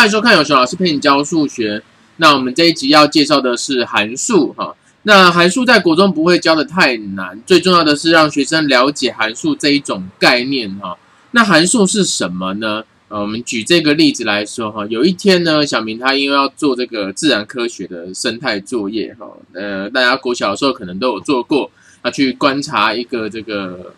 欢迎收看有熊老师陪你教数学。那我们这一集要介绍的是函数哈。那函数在国中不会教的太难，最重要的是让学生了解函数这一种概念哈。那函数是什么呢？呃，我们举这个例子来说哈。有一天呢，小明他因为要做这个自然科学的生态作业哈，呃，大家国小的时候可能都有做过，他去观察一个这个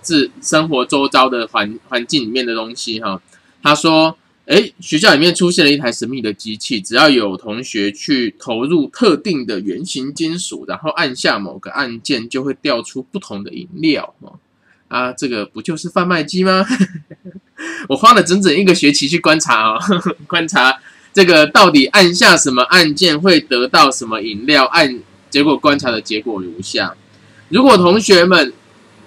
自生活周遭的环环境里面的东西哈。他说。哎，学校里面出现了一台神秘的机器，只要有同学去投入特定的圆形金属，然后按下某个按键，就会掉出不同的饮料。哦，啊，这个不就是贩卖机吗？我花了整整一个学期去观察哦，观察这个到底按下什么按键会得到什么饮料。按结果观察的结果如下：如果同学们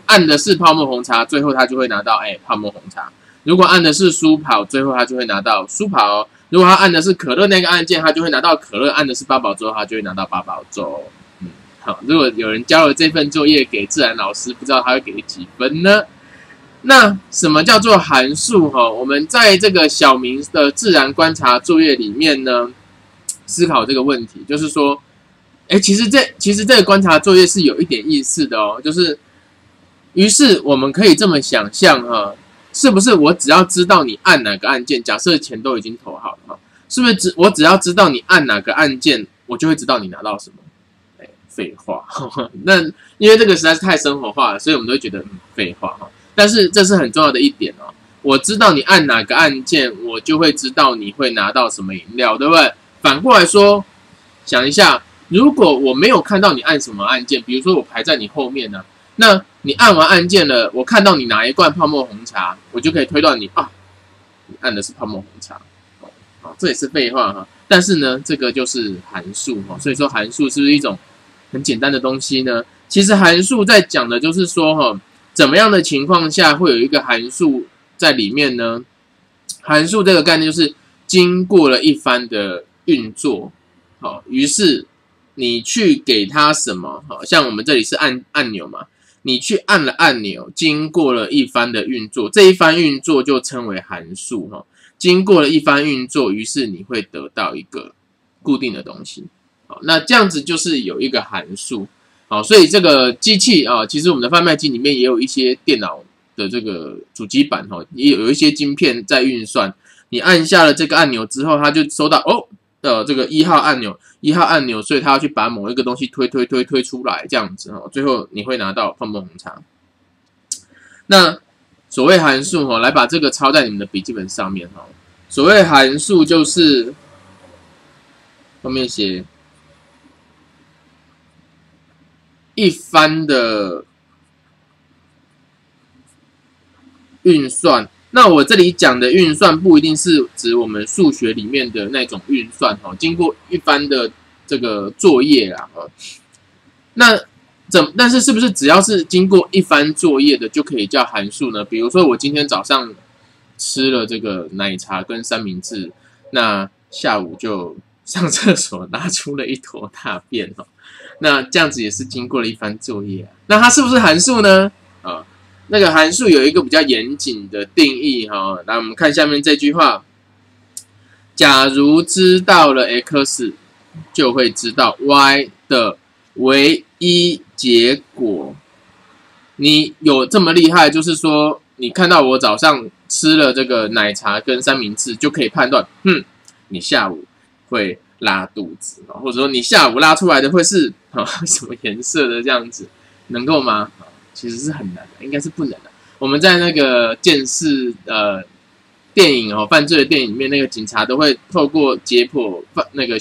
按的是泡沫红茶，最后他就会拿到哎泡沫红茶。如果按的是书跑，最后他就会拿到书跑；如果他按的是可乐那个按键，他就会拿到可乐；按的是八宝粥，他就会拿到八宝粥。嗯，好。如果有人交了这份作业给自然老师，不知道他会给几分呢？那什么叫做函数？哈，我们在这个小明的自然观察作业里面呢，思考这个问题，就是说，哎，其实这其实这个观察作业是有一点意思的哦，就是，于是我们可以这么想象哈。是不是我只要知道你按哪个按键？假设钱都已经投好了哈，是不是只我只要知道你按哪个按键，我就会知道你拿到什么？哎，废话。那因为这个实在是太生活化了，所以我们都会觉得嗯废话哈。但是这是很重要的一点哦。我知道你按哪个按键，我就会知道你会拿到什么饮料，对不对？反过来说，想一下，如果我没有看到你按什么按键，比如说我排在你后面呢？那你按完按键了，我看到你拿一罐泡沫红茶，我就可以推断你啊，你按的是泡沫红茶，哦，这也是废话哈。但是呢，这个就是函数哈，所以说函数是不是一种很简单的东西呢？其实函数在讲的就是说哈，怎么样的情况下会有一个函数在里面呢？函数这个概念就是经过了一番的运作，好，于是你去给它什么？好像我们这里是按按钮嘛。你去按了按钮，经过了一番的运作，这一番运作就称为函数哈。经过了一番运作，于是你会得到一个固定的东西。好，那这样子就是有一个函数。好，所以这个机器啊，其实我们的贩卖机里面也有一些电脑的这个主机板哈，也有一些晶片在运算。你按下了这个按钮之后，它就收到哦。的这个一号按钮，一号按钮，所以他要去把某一个东西推推推推出来，这样子哈，最后你会拿到泡沫红茶。那所谓函数哈，来把这个抄在你们的笔记本上面哈。所谓函数就是后面写一番的运算。那我这里讲的运算不一定是指我们数学里面的那种运算哦，经过一番的这个作业啦哈。那怎但是是不是只要是经过一番作业的就可以叫函数呢？比如说我今天早上吃了这个奶茶跟三明治，那下午就上厕所拉出了一坨大便哦，那这样子也是经过了一番作业，那它是不是函数呢？啊？那个函数有一个比较严谨的定义哈，来我们看下面这句话：假如知道了 x，就会知道 y 的唯一结果。你有这么厉害，就是说你看到我早上吃了这个奶茶跟三明治，就可以判断，哼，你下午会拉肚子或者说你下午拉出来的会是啊 什么颜色的这样子，能够吗？其实是很难的，应该是不能的。我们在那个电视呃电影哦，犯罪的电影里面，那个警察都会透过解剖犯那个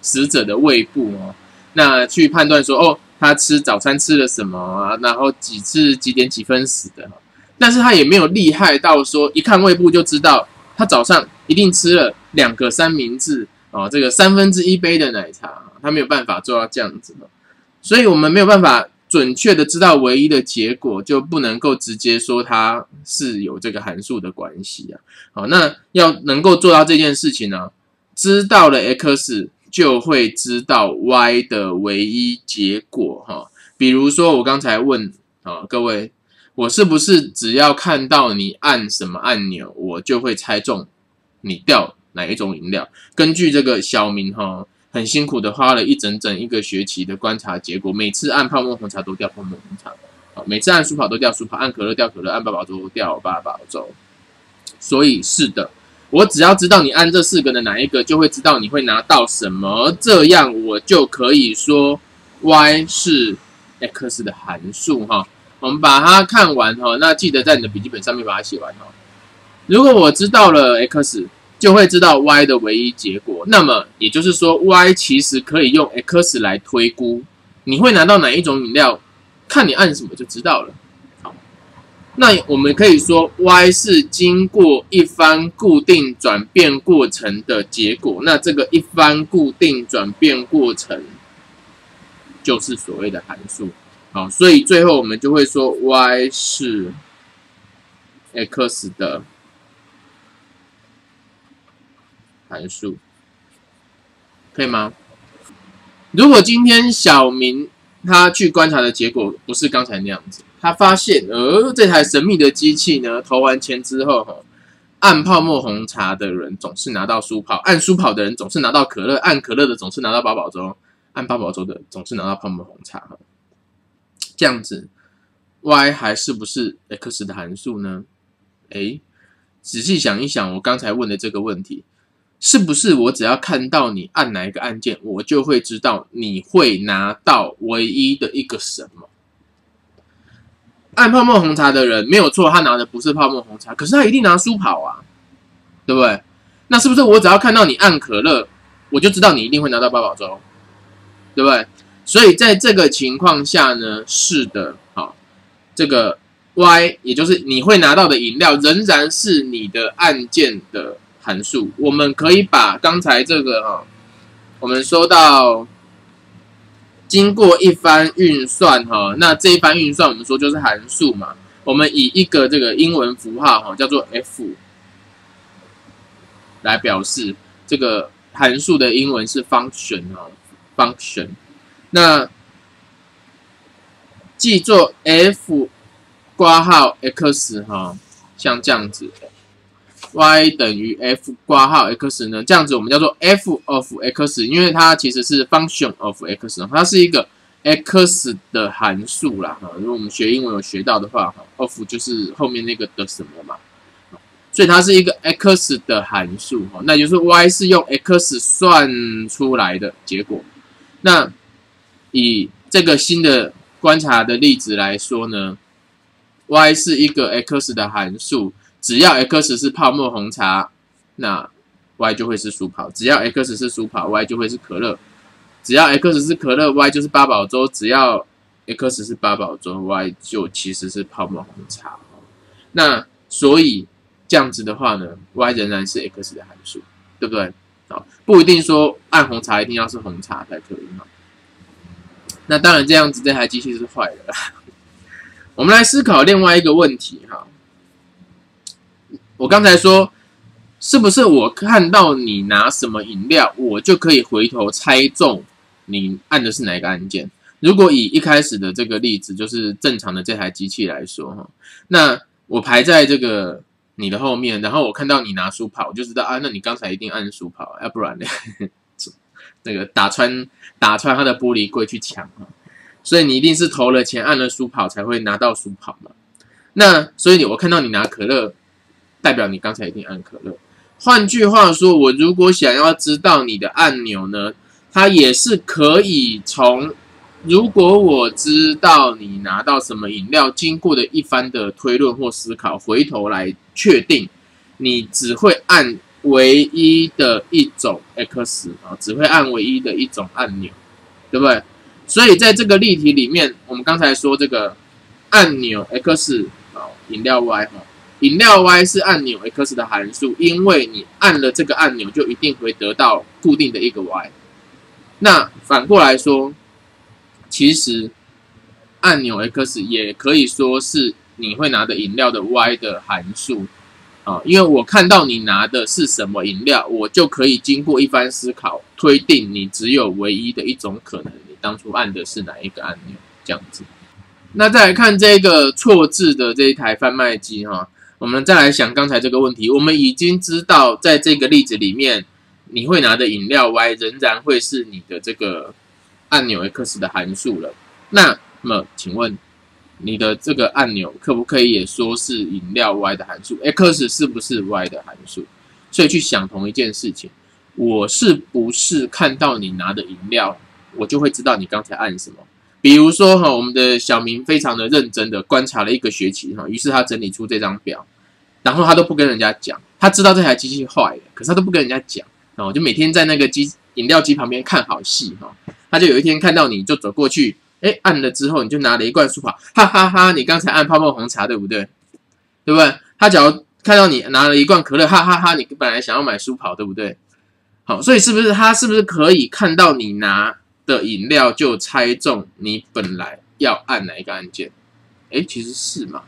死者的胃部哦，那去判断说哦，他吃早餐吃了什么啊，然后几次几点几分死的。但是他也没有厉害到说一看胃部就知道他早上一定吃了两个三明治哦，这个三分之一杯的奶茶，他没有办法做到这样子所以我们没有办法。准确的知道唯一的结果，就不能够直接说它是有这个函数的关系啊。好，那要能够做到这件事情呢，知道了 x 就会知道 y 的唯一结果哈。比如说我刚才问啊各位，我是不是只要看到你按什么按钮，我就会猜中你掉哪一种饮料。根据这个小明哈，很辛苦的花了一整整一个学期的观察结果，每次按泡沫红茶都掉泡沫红茶，啊，每次按舒跑都掉舒跑，按可乐掉可乐，按八宝粥掉八宝粥。所以是的，我只要知道你按这四个的哪一个，就会知道你会拿到什么，这样我就可以说 y 是 x 的函数哈。我们把它看完哈，那记得在你的笔记本上面把它写完哈。如果我知道了 x，就会知道 y 的唯一结果。那么也就是说，y 其实可以用 x 来推估你会拿到哪一种饮料，看你按什么就知道了。好，那我们可以说 y 是经过一番固定转变过程的结果。那这个一番固定转变过程，就是所谓的函数。好，所以最后我们就会说 y 是 x 的函数，可以吗？如果今天小明他去观察的结果不是刚才那样子，他发现，呃，这台神秘的机器呢，投完钱之后，哈，按泡沫红茶的人总是拿到书跑，按书跑的人总是拿到可乐，按可乐的总是拿到八宝粥，按八宝粥的总是拿到泡沫红茶，哈。这样子，y 还是不是 x 的函数呢？哎，仔细想一想，我刚才问的这个问题，是不是我只要看到你按哪一个按键，我就会知道你会拿到唯一的一个什么？按泡沫红茶的人没有错，他拿的不是泡沫红茶，可是他一定拿书跑啊，对不对？那是不是我只要看到你按可乐，我就知道你一定会拿到八宝粥，对不对？所以在这个情况下呢，是的，好，这个 y 也就是你会拿到的饮料，仍然是你的按键的函数。我们可以把刚才这个哈，我们说到经过一番运算哈，那这一番运算我们说就是函数嘛。我们以一个这个英文符号哈，叫做 f 来表示这个函数的英文是 function 哈，function。那记作 f 挂号 x 哈，像这样子，y 等于 f 挂号 x 呢？这样子我们叫做 f of x，因为它其实是 function of x，它是一个 x 的函数啦哈。如果我们学英文有学到的话哈，of 就是后面那个的什么嘛，所以它是一个 x 的函数哈，那就是 y 是用 x 算出来的结果，那。以这个新的观察的例子来说呢，y 是一个 x 的函数，只要 x 是泡沫红茶，那 y 就会是舒跑；只要 x 是舒跑，y 就会是可乐；只要 x 是可乐，y 就是八宝粥；只要 x 是八宝粥，y 就其实是泡沫红茶。那所以这样子的话呢，y 仍然是 x 的函数，对不对？好，不一定说按红茶一定要是红茶才可以嘛。那当然，这样子这台机器是坏的。我们来思考另外一个问题哈。我刚才说，是不是我看到你拿什么饮料，我就可以回头猜中你按的是哪一个按键？如果以一开始的这个例子，就是正常的这台机器来说哈，那我排在这个你的后面，然后我看到你拿书跑，我就知道啊，那你刚才一定按书跑，要不然呢？那个打穿打穿他的玻璃柜去抢啊，所以你一定是投了钱按了书跑才会拿到书跑嘛。那所以你我看到你拿可乐，代表你刚才一定按可乐。换句话说，我如果想要知道你的按钮呢，它也是可以从如果我知道你拿到什么饮料，经过的一番的推论或思考，回头来确定你只会按。唯一的一种 x 啊，只会按唯一的一种按钮，对不对？所以在这个例题里面，我们刚才说这个按钮 x 啊，饮料 y 哈，饮料 y 是按钮 x 的函数，因为你按了这个按钮，就一定会得到固定的一个 y。那反过来说，其实按钮 x 也可以说是你会拿的饮料的 y 的函数。啊，因为我看到你拿的是什么饮料，我就可以经过一番思考推定你只有唯一的一种可能，你当初按的是哪一个按钮？这样子。那再来看这个错字的这一台贩卖机哈，我们再来想刚才这个问题，我们已经知道在这个例子里面，你会拿的饮料 y 仍然会是你的这个按钮 x 的函数了。那么，请问你的这个按钮可不可以也说是饮料 y 的函数？x 是不是 y 的函数？所以去想同一件事情，我是不是看到你拿的饮料，我就会知道你刚才按什么？比如说哈，我们的小明非常的认真的观察了一个学期哈，于是他整理出这张表，然后他都不跟人家讲，他知道这台机器坏了，可是他都不跟人家讲，然后就每天在那个机饮料机旁边看好戏哈。他就有一天看到你就走过去，哎，按了之后你就拿了一罐舒跑，哈哈哈，你刚才按泡沫红茶对不对？对不对？他假如看到你拿了一罐可乐，哈哈哈，你本来想要买舒跑对不对？好，所以是不是他是不是可以看到你拿？的饮料就猜中你本来要按哪一个按键，哎，其实是嘛，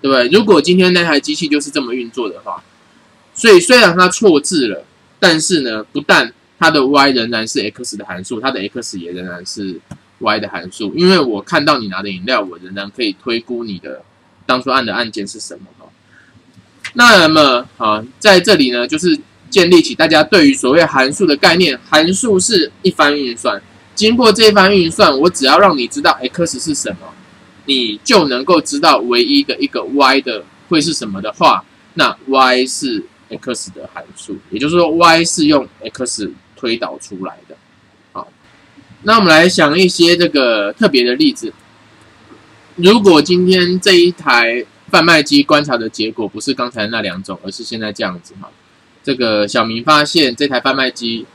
对不对？如果今天那台机器就是这么运作的话，所以虽然它错字了，但是呢，不但它的 y 仍然是 x 的函数，它的 x 也仍然是 y 的函数，因为我看到你拿的饮料，我仍然可以推估你的当初按的按键是什么哈。那么啊，在这里呢，就是建立起大家对于所谓函数的概念，函数是一番运算。经过这番运算，我只要让你知道 x 是什么，你就能够知道唯一的一个 y 的会是什么的话，那 y 是 x 的函数，也就是说 y 是用 x 推导出来的。好，那我们来想一些这个特别的例子。如果今天这一台贩卖机观察的结果不是刚才那两种，而是现在这样子哈，这个小明发现这台贩卖机。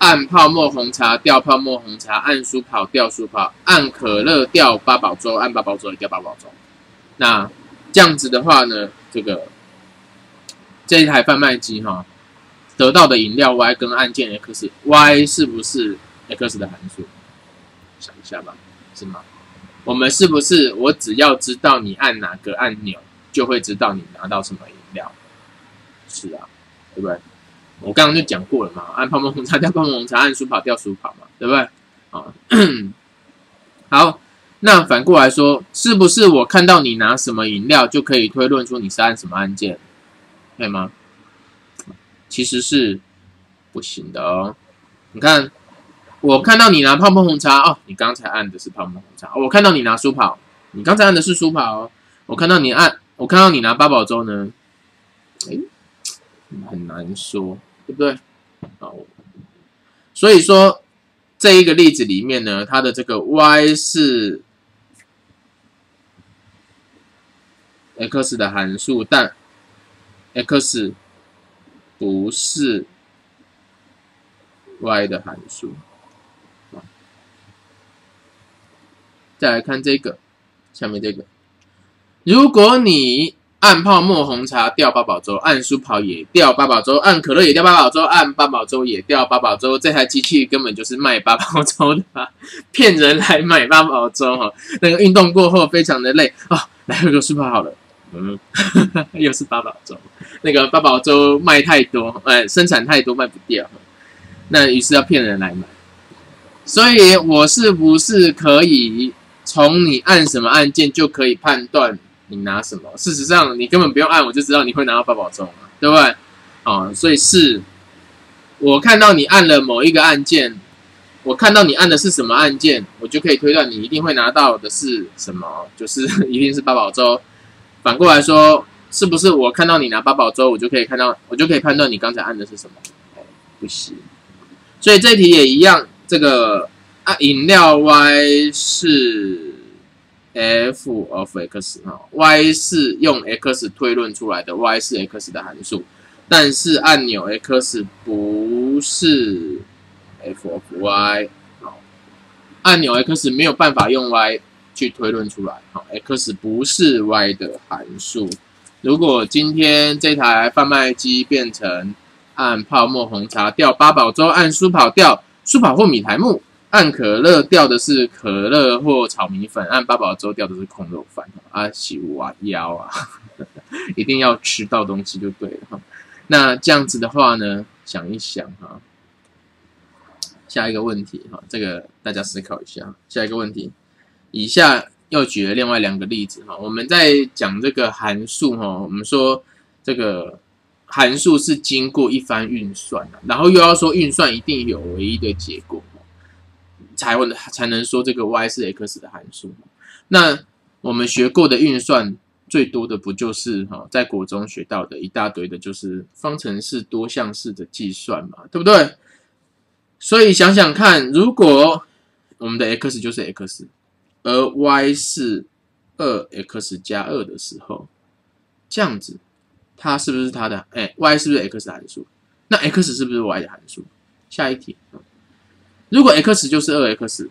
按泡沫红茶掉泡沫红茶，按舒跑掉舒跑，按可乐掉八宝粥，按八宝粥掉八宝粥。那这样子的话呢，这个这一台贩卖机哈，得到的饮料 y 跟按键 x，y 是不是 x 的函数？想一下吧，是吗？我们是不是我只要知道你按哪个按钮，就会知道你拿到什么饮料？是啊，对不对？我刚刚就讲过了嘛，按泡沫红茶掉泡沫红茶，按舒跑掉舒跑嘛，对不对？啊，好，那反过来说，是不是我看到你拿什么饮料就可以推论出你是按什么按键，可以吗？其实是不行的哦。你看，我看到你拿泡沫红茶哦，你刚才按的是泡沫红茶。我看到你拿舒跑，你刚才按的是舒跑。我看到你按，我看到你拿八宝粥呢，哎，很难说。对不对？好，所以说这一个例子里面呢，它的这个 y 是 x 的函数，但 x 不是 y 的函数。再来看这个，下面这个，如果你按泡沫红茶掉八宝粥，按舒跑也掉八宝粥，按可乐也掉八宝粥，按八宝粥也掉八宝粥。这台机器根本就是卖八宝粥的，骗人来买八宝粥哈。那个运动过后非常的累 啊，来喝个舒跑好了。嗯，又是八宝粥。那个八宝粥卖太多，哎，生产太多卖不掉，那于是要骗人来买。所以我是不是可以从你按什么按键就可以判断？你拿什么？事实上，你根本不用按，我就知道你会拿到八宝粥嘛，对不对？啊，所以是，我看到你按了某一个按键，我看到你按的是什么按键，我就可以推断你一定会拿到的是什么，就是 一定是八宝粥。反过来说，是不是我看到你拿八宝粥，我就可以看到，我就可以判断你刚才按的是什么？不行。所以这题也一样，这个啊，饮料 Y 是。F of x 哈，y 是用 x 推论出来的，y 是 x 的函数，但是按钮 x 不是 f of y，好，按钮 x 没有办法用 y 去推论出来，好，x 不是 y 的函数。如果今天这台贩卖机变成按泡沫红茶掉八宝粥，按书跑掉书跑或米台木。按可乐掉的是可乐或炒米粉，按八宝粥掉的是空肉饭啊！洗啊腰啊，一定要吃到东西就对了哈。那这样子的话呢，想一想哈，下一个问题哈，这个大家思考一下。下一个问题，以下又举了另外两个例子哈。我们在讲这个函数哈，我们说这个函数是经过一番运算然后又要说运算一定有唯一的结果，才会才能说这个 y 是 x 的函数。那我们学过的运算最多的不就是哈，在国中学到的一大堆的，就是方程式多项式的计算嘛，对不对？所以想想看，如果我们的 x 就是 x，而 y 是二 x 加二的时候，这样子，它是不是它的？哎，y 是不是 x 函数？那 x 是不是 y 的函数？下一题，如果 x 就是二 x，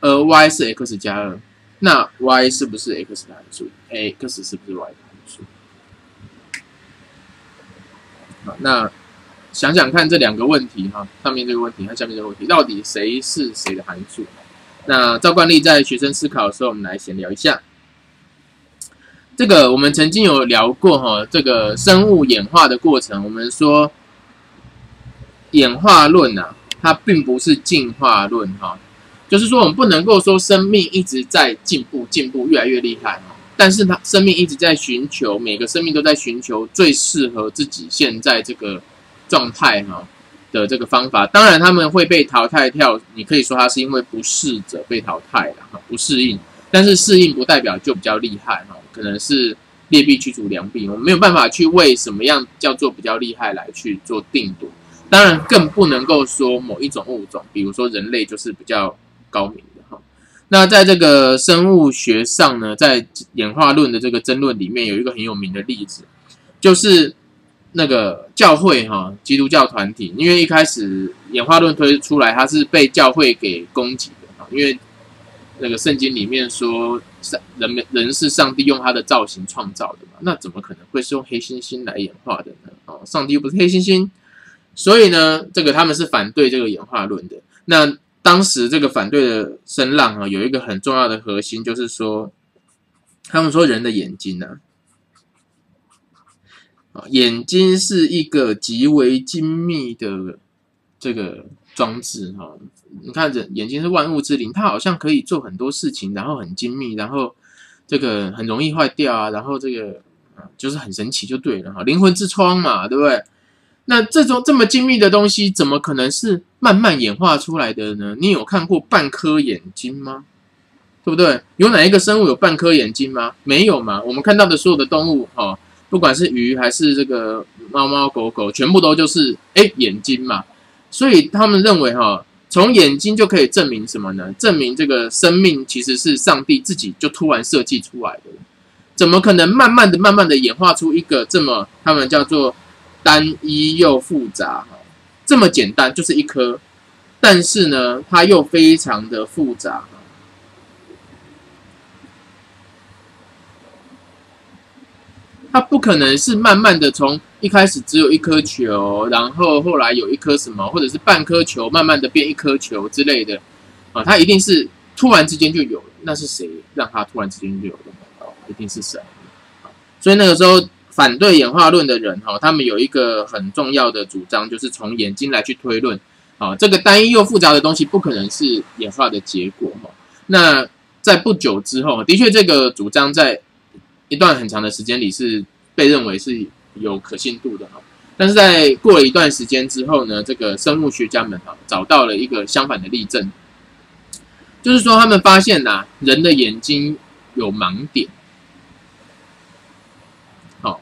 而 y 是 x 加二，那 y 是不是 x 的函数？x 是不是 y 的函数？好，那。想想看这两个问题哈，上面这个问题和下面这个问题，到底谁是谁的函数？那照惯例在学生思考的时候，我们来闲聊一下。这个我们曾经有聊过哈，这个生物演化的过程，我们说演化论呐，它并不是进化论哈，就是说我们不能够说生命一直在进步，进步越来越厉害哈，但是它生命一直在寻求，每个生命都在寻求最适合自己现在这个。状态哈的这个方法，当然他们会被淘汰掉。你可以说他是因为不适者被淘汰了哈，不适应。但是适应不代表就比较厉害哈，可能是劣币驱逐良币，我们没有办法去为什么样叫做比较厉害来去做定夺。当然更不能够说某一种物种，比如说人类就是比较高明的哈。那在这个生物学上呢，在演化论的这个争论里面，有一个很有名的例子，就是。那个教会哈，基督教团体，因为一开始演化论推出来，它是被教会给攻击的哈，因为那个圣经里面说，上人们人是上帝用他的造型创造的嘛，那怎么可能会是用黑猩猩来演化的呢？哦，上帝又不是黑猩猩，所以呢，这个他们是反对这个演化论的。那当时这个反对的声浪啊，有一个很重要的核心，就是说，他们说人的眼睛呢。眼睛是一个极为精密的这个装置哈，你看着眼睛是万物之灵，它好像可以做很多事情，然后很精密，然后这个很容易坏掉啊，然后这个啊就是很神奇就对了哈，灵魂之窗嘛，对不对？那这种这么精密的东西，怎么可能是慢慢演化出来的呢？你有看过半颗眼睛吗？对不对？有哪一个生物有半颗眼睛吗？没有嘛？我们看到的所有的动物哈。不管是鱼还是这个猫猫狗狗，全部都就是哎眼睛嘛，所以他们认为哈，从眼睛就可以证明什么呢？证明这个生命其实是上帝自己就突然设计出来的，怎么可能慢慢的、慢慢的演化出一个这么他们叫做单一又复杂哈，这么简单就是一颗，但是呢，它又非常的复杂。它不可能是慢慢的从一开始只有一颗球，然后后来有一颗什么，或者是半颗球，慢慢的变一颗球之类的，啊，它一定是突然之间就有了。那是谁让它突然之间就有的？哦，一定是神。所以那个时候反对演化论的人，哈，他们有一个很重要的主张，就是从眼睛来去推论，啊，这个单一又复杂的东西不可能是演化的结果，哈。那在不久之后，的确这个主张在。一段很长的时间里是被认为是有可信度的哈，但是在过了一段时间之后呢，这个生物学家们哈找到了一个相反的例证，就是说他们发现呐，人的眼睛有盲点，好，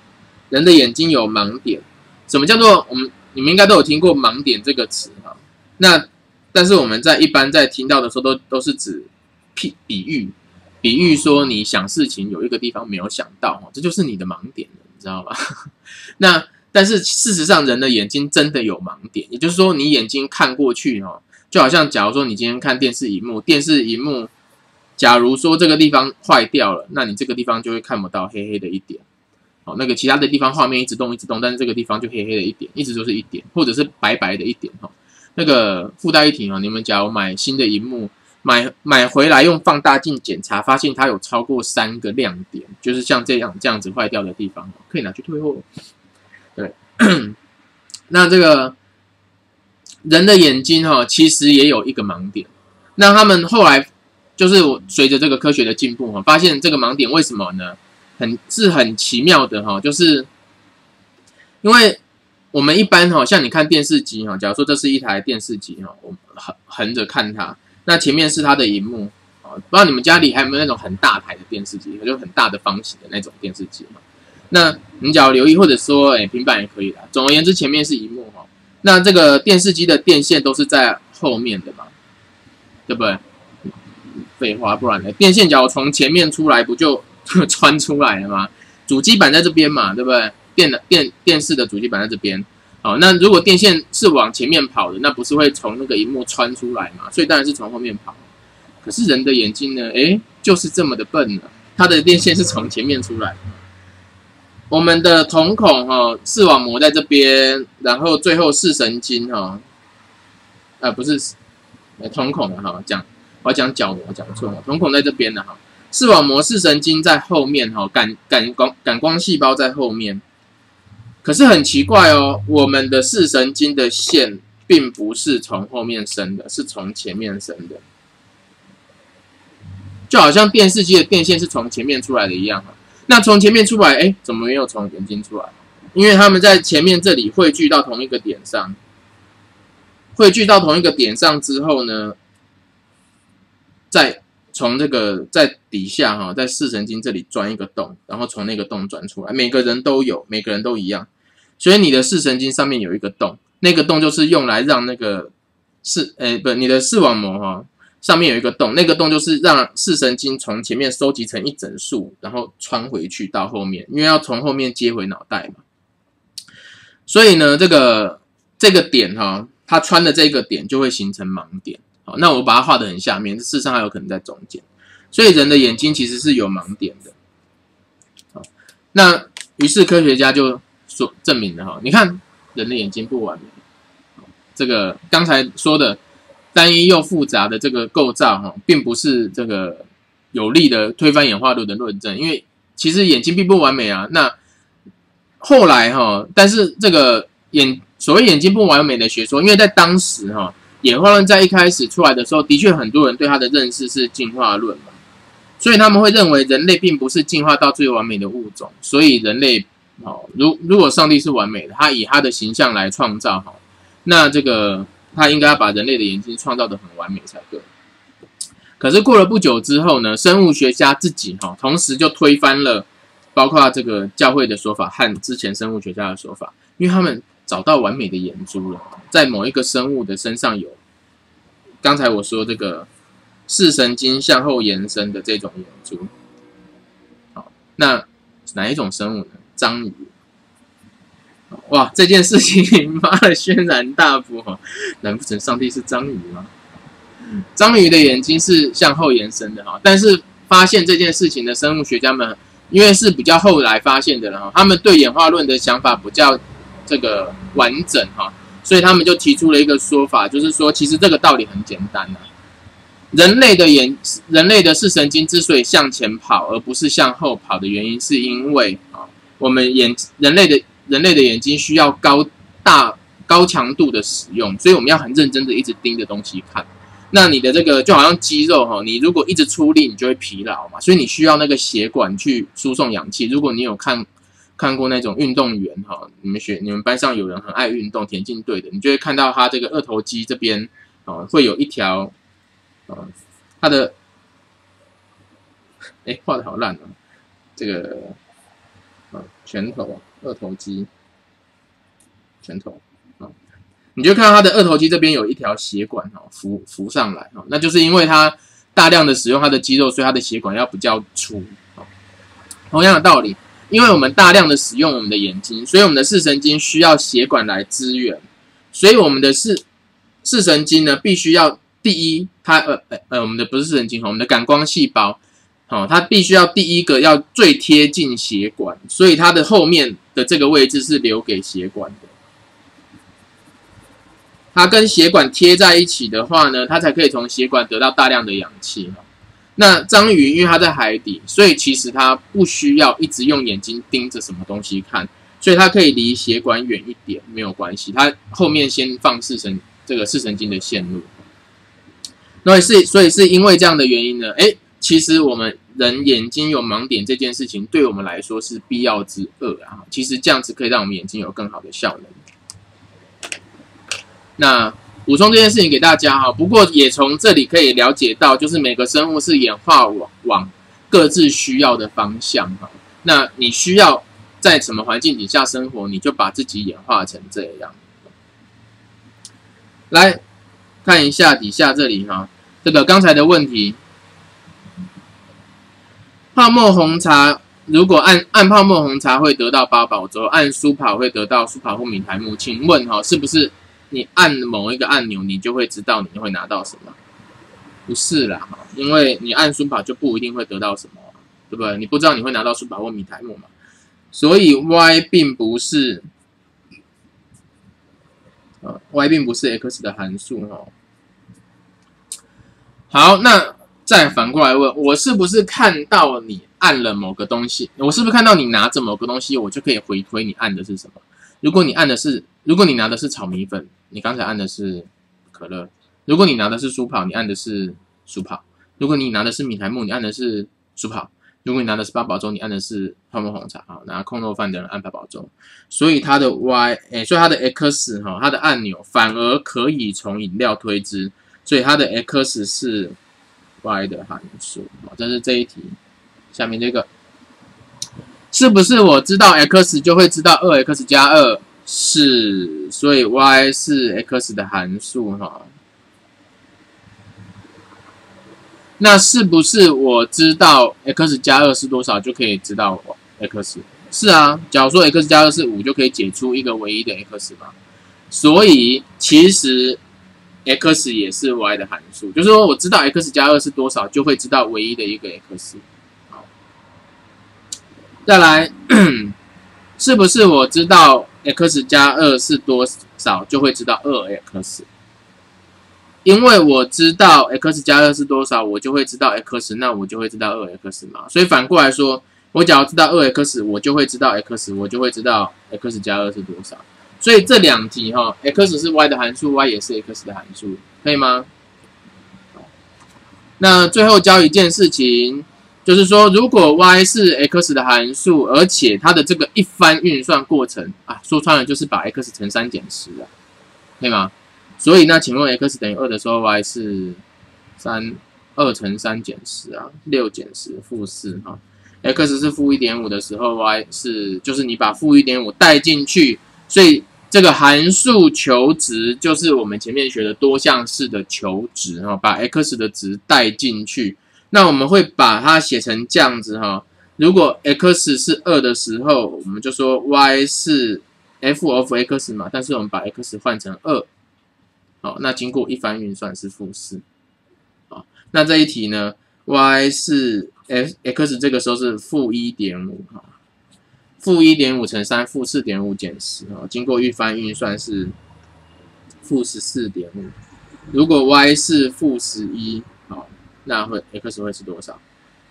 人的眼睛有盲点，什么叫做我们你们应该都有听过盲点这个词哈，那但是我们在一般在听到的时候都都是指譬比喻。比喻说，你想事情有一个地方没有想到，这就是你的盲点，你知道吧？那但是事实上，人的眼睛真的有盲点，也就是说，你眼睛看过去，哈，就好像假如说你今天看电视荧幕，电视荧幕，假如说这个地方坏掉了，那你这个地方就会看不到黑黑的一点，哦，那个其他的地方画面一直动一直动，但是这个地方就黑黑的一点，一直都是一点，或者是白白的一点，哈，那个附带一提啊，你们假如买新的荧幕。买买回来用放大镜检查，发现它有超过三个亮点，就是像这样这样子坏掉的地方哦，可以拿去退货。对，那这个人的眼睛哈，其实也有一个盲点。那他们后来就是我随着这个科学的进步哈，发现这个盲点为什么呢？很是很奇妙的哈，就是因为我们一般哈，像你看电视机哈，假如说这是一台电视机哈，我们横横着看它，那前面是它的荧幕啊，不知道你们家里还有没有那种很大台的电视机，就很大的方形的那种电视机嘛？那你只要留意，或者说哎平板也可以的。总而言之，前面是荧幕哈，那这个电视机的电线都是在后面的嘛，对不对？废话，不然呢？电线脚从前面出来，不就 穿出来了吗？主机板在这边嘛，对不对？电的电电视的主机板在这边。好，那如果电线是往前面跑的，那不是会从那个荧幕穿出来嘛？所以当然是从后面跑。可是人的眼睛呢？诶，就是这么的笨呢。它的电线是从前面出来。我们的瞳孔哈，视网膜在这边，然后最后视神经哈，呃，不是，瞳孔的哈，讲。我讲角膜，讲错了。瞳孔在这边的哈，视网膜、视神经在后面哈，感感光感光细胞在后面。可是很奇怪哦，我们的视神经的线并不是从后面伸的，是从前面伸的，就好像电视机的电线是从前面出来的一样哈。那从前面出来，哎，怎么没有从眼睛出来？因为他们在前面这里汇聚到同一个点上，汇聚到同一个点上之后呢？再从这个在底下哈，在视神经这里钻一个洞，然后从那个洞钻出来。每个人都有，每个人都一样。所以你的视神经上面有一个洞，那个洞就是用来让那个视，诶，不，你的视网膜哈上面有一个洞，那个洞就是让视神经从前面收集成一整束，然后穿回去到后面，因为要从后面接回脑袋嘛。所以呢，这个这个点哈，它穿的这个点就会形成盲点。那我把它画的很下面，事实上还有可能在中间，所以人的眼睛其实是有盲点的。好，那于是科学家就说证明了哈，你看人的眼睛不完美，这个刚才说的单一又复杂的这个构造哈，并不是这个有力的推翻演化论的论证，因为其实眼睛并不完美啊。那后来哈，但是这个眼所谓眼睛不完美的学说，因为在当时哈。演化论在一开始出来的时候，的确很多人对它的认识是进化论嘛，所以他们会认为人类并不是进化到最完美的物种，所以人类，好，如如果上帝是完美的，他以他的形象来创造，哈，那这个他应该要把人类的眼睛创造的很完美才对。可是过了不久之后呢，生物学家自己哈，同时就推翻了包括这个教会的说法和之前生物学家的说法，因为他们。找到完美的眼珠了，在某一个生物的身上有，刚才我说这个视神经向后延伸的这种眼珠。好，那哪一种生物呢？章鱼。哇，这件事情引发了轩然大波！难不成上帝是章鱼吗？章鱼的眼睛是向后延伸的哈，但是发现这件事情的生物学家们，因为是比较后来发现的了哈，他们对演化论的想法比较。这个完整哈，所以他们就提出了一个说法，就是说，其实这个道理很简单呐。人类的眼，人类的视神经之所以向前跑，而不是向后跑的原因，是因为啊，我们眼人类的人类的眼睛需要高大高强度的使用，所以我们要很认真的一直盯着东西看。那你的这个就好像肌肉哈，你如果一直出力，你就会疲劳嘛，所以你需要那个血管去输送氧气。如果你有看。看过那种运动员哈，你们学你们班上有人很爱运动，田径队的，你就会看到他这个二头肌这边哦，会有一条，呃，他的，哎，画的好烂啊，这个，啊，拳头啊二头肌，拳头啊，你就看到他的二头肌这边有一条血管哈，浮浮上来哈，那就是因为他大量的使用他的肌肉，所以他的血管要比较粗，同样的道理。因为我们大量的使用我们的眼睛，所以我们的视神经需要血管来支援，所以我们的视视神经呢，必须要第一，它呃呃呃，我们的不是视神经，我们的感光细胞，好，它必须要第一个要最贴近血管，所以它的后面的这个位置是留给血管的，它跟血管贴在一起的话呢，它才可以从血管得到大量的氧气。那章鱼因为它在海底，所以其实它不需要一直用眼睛盯着什么东西看，所以它可以离血管远一点没有关系。它后面先放视神这个视神经的线路。那是所以是因为这样的原因呢，哎，其实我们人眼睛有盲点这件事情，对我们来说是必要之恶啊。其实这样子可以让我们眼睛有更好的效能。那补充这件事情给大家哈，不过也从这里可以了解到，就是每个生物是演化往往各自需要的方向哈。那你需要在什么环境底下生活，你就把自己演化成这样。来看一下底下这里哈，这个刚才的问题，泡沫红茶如果按按泡沫红茶会得到八宝粥，按苏跑会得到苏跑或米台木，请问哈是不是你按某一个按钮，你就会知道你会拿到什么？不是啦，因为你按苏跑就不一定会得到什么，对不对？你不知道你会拿到苏跑或米台木嘛，所以 Y 并不是。啊，y 并不是 x 的函数哦。好，那再反过来问，我是不是看到你按了某个东西？我是不是看到你拿着某个东西，我就可以回推你按的是什么？如果你按的是，如果你拿的是炒米粉，你刚才按的是可乐；如果你拿的是苏跑，你按的是苏跑；如果你拿的是米台木，你按的是苏跑。如果你拿的是八宝粥，你按的是泡沫红茶啊；拿空肉饭的人按八宝粥，所以它的 Y，哎，所以它的 X 哈，它的按钮反而可以从饮料推知，所以它的 X 是 Y 的函数啊。这是这一题，下面这个是不是我知道 X 就会知道二 X 加二是，所以 Y 是 X 的函数哈。那是不是我知道 x 加二是多少就可以知道 x？是啊，假如说 x 加二是五，就可以解出一个唯一的 x 嘛。所以其实 x 也是 y 的函数，就是说我知道 x 加二是多少，就会知道唯一的一个 x。再来，是不是我知道 x 加二是多少，就会知道二 x？因为我知道 x 加二是多少，我就会知道 x，那我就会知道二 x 嘛。所以反过来说，我只要知道二 x，我就会知道 x，我就会知道 x 加二是多少。所以这两题哈，x 是 y 的函数，y 也是 x 的函数，可以吗？那最后教一件事情，就是说，如果 y 是 x 的函数，而且它的这个一番运算过程啊，说穿了就是把 x 乘三减十啊，可以吗？所以那请问 x 等于二的时候，y 是三二乘三减十啊，六减十负四哈。x 是负一点五的时候，y 是就是你把负一点五带进去，所以这个函数求值就是我们前面学的多项式的求值哈，把 x 的值带进去。那我们会把它写成这样子哈，如果 x 是二的时候，我们就说 y 是 f of x 嘛，但是我们把 x 换成二。好，那经过一番运算是负四，好，那这一题呢，y 是 f x 这个时候是负一点五，哈，负一点五乘三，负四点五减十，哈，经过一番运算是负十四点五。如果 y 是负十一，那会 x 会是多少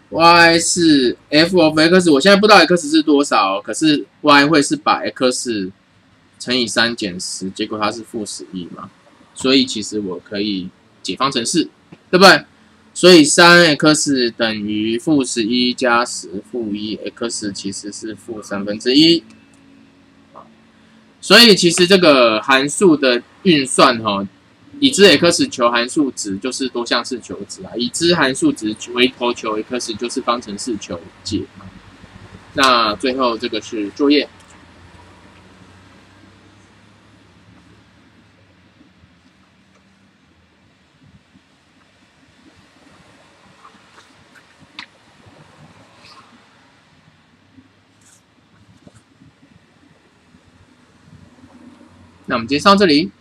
？y 是 f of x，我现在不知道 x 是多少，可是 y 会是把 x 乘以三减十，结果它是负十一嘛？所以其实我可以解方程式，对不对？所以三 x 等于负十一加十负一，x 其实是负三分之一。所以其实这个函数的运算哈，已知 x 求函数值就是多项式求值啊，已知函数值回头求 x 就是方程式求解。那最后这个是作业。那我们今天上到这里。